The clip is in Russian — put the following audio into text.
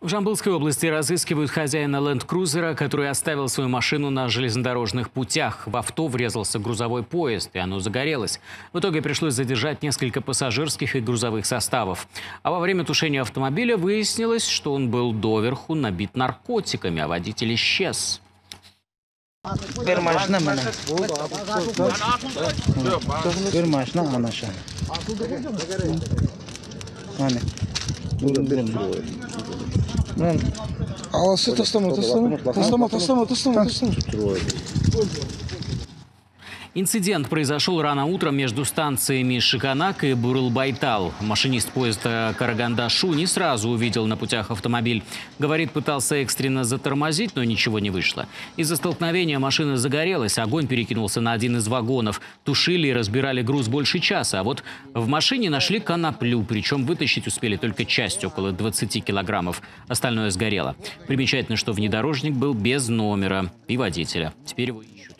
В Жамбылской области разыскивают хозяина ленд-крузера, который оставил свою машину на железнодорожных путях. В авто врезался грузовой поезд, и оно загорелось. В итоге пришлось задержать несколько пассажирских и грузовых составов. А во время тушения автомобиля выяснилось, что он был доверху набит наркотиками, а водитель исчез. Bir mı ne? Bir maşına anaşa. Hani. Durun durun. Lan Аласы тастама, тастама, тастама, тастама, тастама, тастама. Инцидент произошел рано утром между станциями Шиканак и Бурыл-Байтал. Машинист поезда Карагандашу не сразу увидел на путях автомобиль. Говорит, пытался экстренно затормозить, но ничего не вышло. Из-за столкновения машина загорелась, огонь перекинулся на один из вагонов. Тушили и разбирали груз больше часа. А вот в машине нашли коноплю, причем вытащить успели только часть, около 20 килограммов. Остальное сгорело. Примечательно, что внедорожник был без номера и водителя. Теперь его ищут.